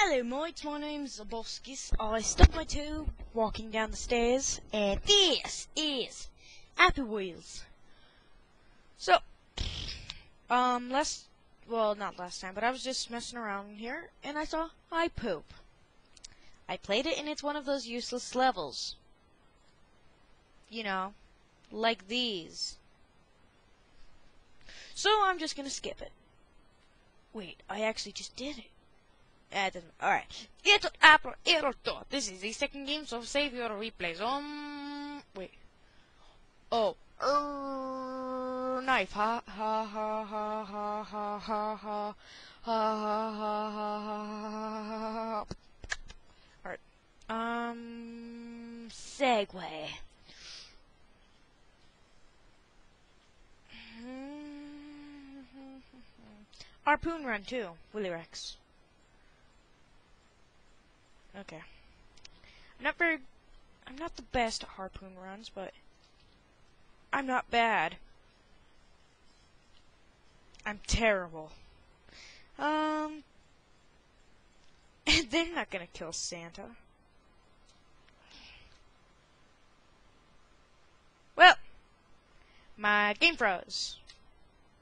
Hello, mates. My name's Zaboskis. I stubbed my toe walking down the stairs, and this is Happy Wheels. So, um, last, well, not last time, but I was just messing around here, and I saw I poop. I played it, and it's one of those useless levels. You know, like these. So I'm just gonna skip it. Wait, I actually just did it. Doesn't. Alright. It's Apple Eroto. This is the second game, so save your replays. Um. Wait. Oh. Er, knife. Ha ha ha ha ha ha ha ha. Ha ha ha ha ha ha. Alright. Um. Segway. Harpoon run too, Willy Rex. Okay. I'm not very I'm not the best at harpoon runs, but I'm not bad. I'm terrible. Um and they're not gonna kill Santa. Well, my game froze.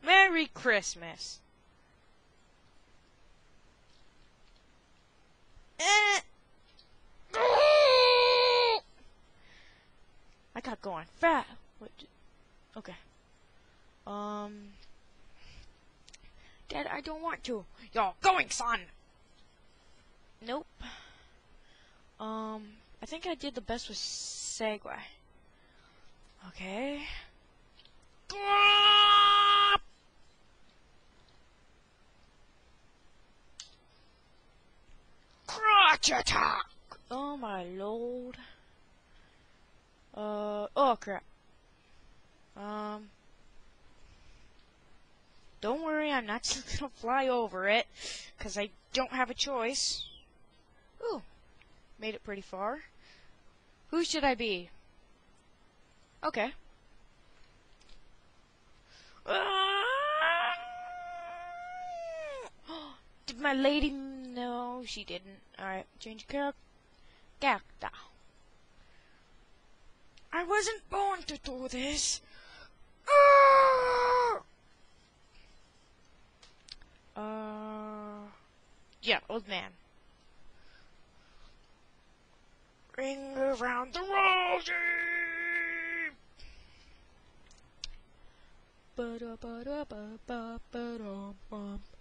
Merry Christmas. Eh. I got going fast. Okay. Um. Dad, I don't want to. You're going, son. Nope. Um, I think I did the best with Segway. Okay. Crotch attack! Oh my lord. Uh, oh crap. Um, don't worry, I'm not just gonna fly over it, because I don't have a choice. Ooh, made it pretty far. Who should I be? Okay. Did my lady... No, she didn't. Alright, change character. Character. I wasn't born to do this. Uh... Yeah, old man. Ring around the rosy!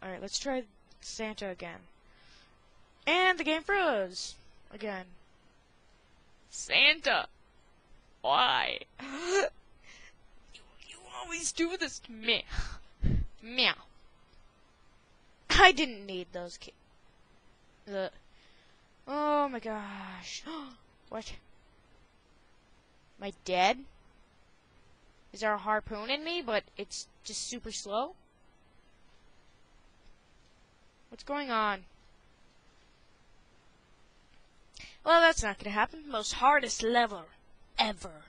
Alright, let's try Santa again. And the game froze! Again. Santa! Why? you, you always do this to me. Meow. I didn't need those ki- Oh my gosh. what? Am I dead? Is there a harpoon in me, but it's just super slow? What's going on? Well, that's not gonna happen. Most hardest level ever.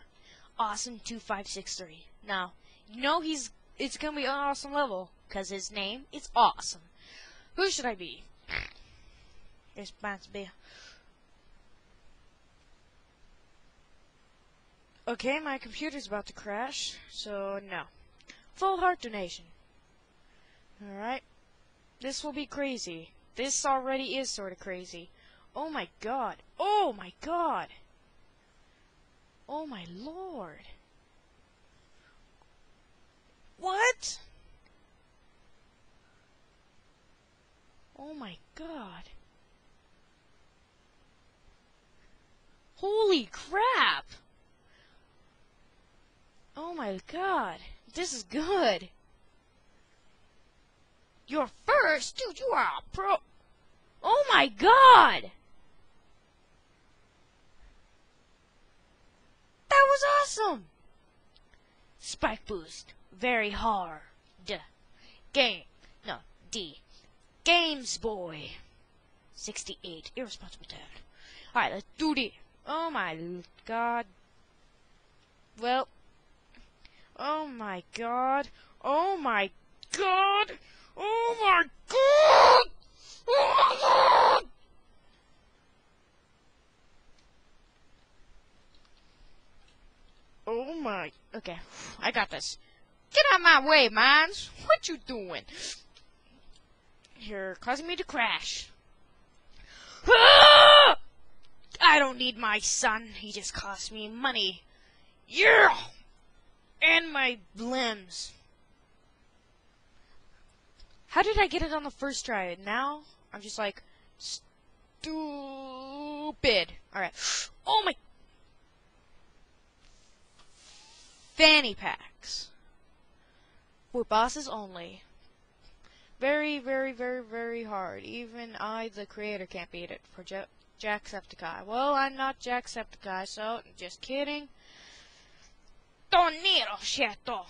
Awesome 2563. Now, you know he's it's gonna be an awesome level, because his name is awesome. Who should I be? Be Okay, my computer's about to crash, so no. Full heart donation. Alright. This will be crazy. This already is sort of crazy. Oh my god. Oh my god. Oh my lord. What? Oh my god. Holy crap! Oh my god. This is good. You're first? Dude, you are a pro. Oh my god! That was awesome! Spike boost. Very hard. Game. No, D. Games boy. 68. Irresponsible dad. Alright, let's do this. Oh my god. Well. Oh my god. Oh my god. Oh my god. Oh my god. Oh my. Okay, I got this. Get out of my way, mines. What you doing? You're causing me to crash. I don't need my son. He just cost me money. Yeah! And my limbs. How did I get it on the first try? Now, I'm just like, stupid. Alright. Oh my... Fanny packs. For bosses only. Very, very, very, very hard. Even I, the creator, can't beat it for ja Jacksepticeye. Well, I'm not Jacksepticeye, so just kidding. Tornado Shato.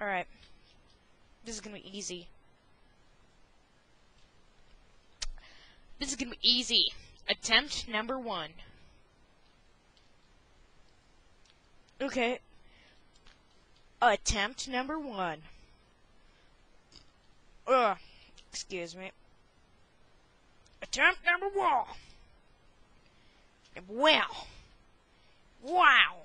Alright. This is gonna be easy. This is gonna be easy. Attempt number one. Okay. Attempt number one. Ugh. Excuse me. Attempt number one. Wow. Wow.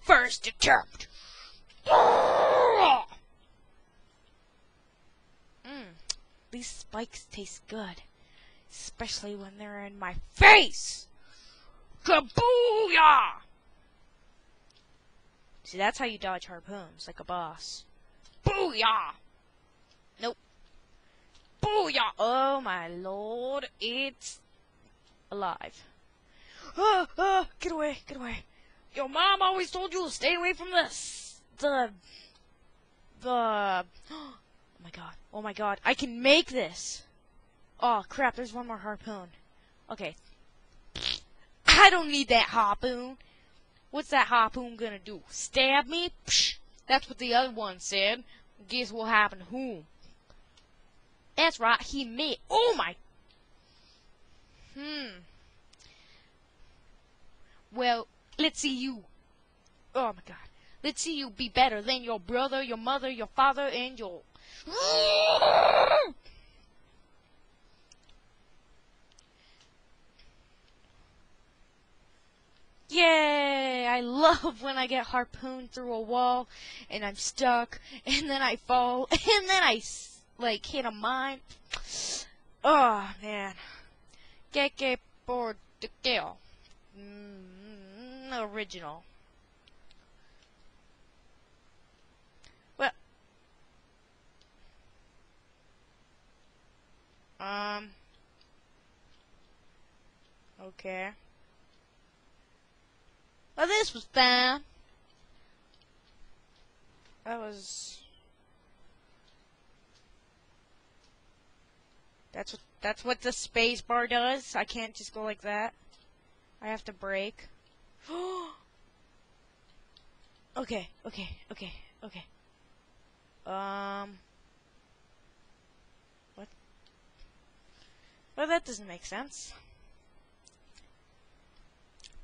First attempt. Mmm. These spikes taste good. Especially when they're in my face. Kabooyah! See, that's how you dodge harpoons, like a boss. Booyah! Nope. Booyah! Oh my lord, it's alive. Ah, ah, get away, get away. Your mom always told you to stay away from this. The... The... Oh my god, oh my god, I can make this! Oh crap, there's one more harpoon. Okay. I don't need that harpoon. What's that harpoon gonna do? Stab me? Psh, that's what the other one said. Guess what happened to whom? That's right, he me. Oh my... Hmm. Well, let's see you. Oh my god. Let's see you be better than your brother, your mother, your father, and your... Yay! I love when I get harpooned through a wall and I'm stuck and then I fall and then I like hit a mine. Oh man. Que por de kill. Mm, original. Well. Um. Okay. Well, this was fun. That was... That's what that's what the space bar does. I can't just go like that. I have to break. okay, okay, okay, okay. Um What? Well that doesn't make sense.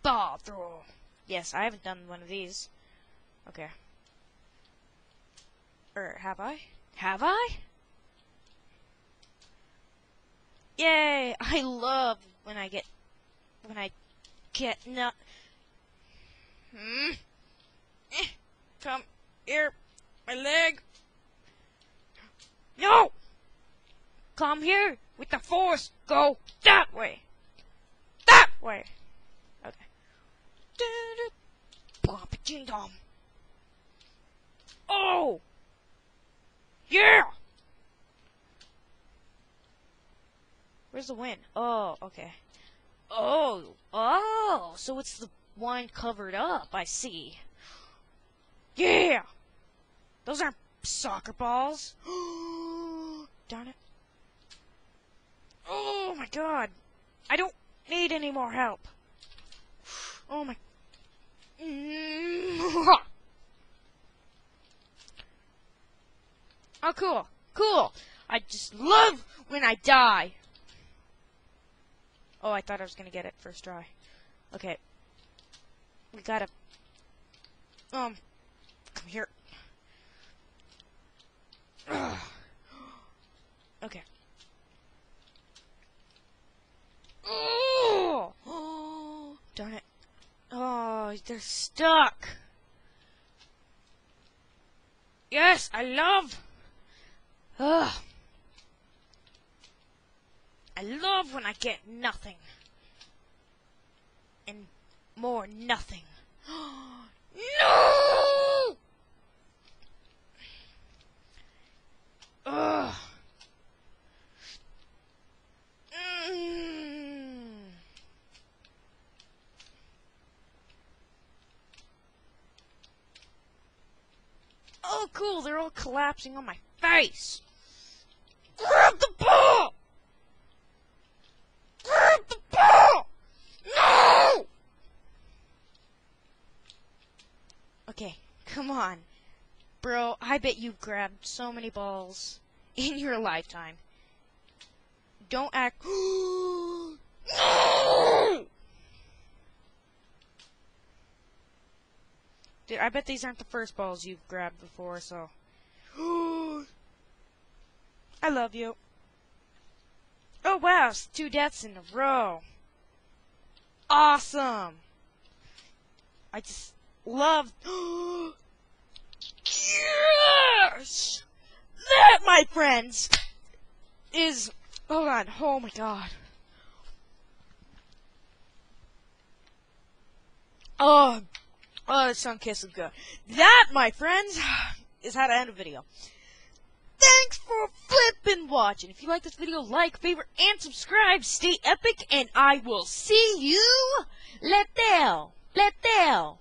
Ball throw. Yes, I haven't done one of these. Okay. Or have I? Have I? Yay! I love when I get when I get no. Hmm. Eh, come here, my leg. No. Come here with the force. Go that way. That way. Oh! Yeah! Where's the wind? Oh, okay. Oh, oh, so it's the wine covered up, I see. Yeah! Those aren't soccer balls. Darn it. Oh my god. I don't need any more help. Oh my oh, cool. Cool. I just love when I die. Oh, I thought I was going to get it first try. Okay. We gotta... Um, come here. Ugh. Okay. Oh, oh, darn it. Oh, they're stuck. Yes, I love. Ugh. I love when I get nothing. And more nothing. Oh. no! Ugh. Mm. Oh, cool, they're all collapsing on my face. Grab the ball! Grab the ball! No! Okay, come on. Bro, I bet you've grabbed so many balls in your lifetime. Don't act. no! Dude, I bet these aren't the first balls you've grabbed before, so. I love you. Oh wow, it's two deaths in a row. Awesome. I just love. yes! That, my friends, is. Hold on. Oh my god. Oh, oh, the sun kiss is good. That, my friends, is how to end a video. Thanks for flipping watching. If you like this video, like, favorite, and subscribe. Stay epic, and I will see you later. Later.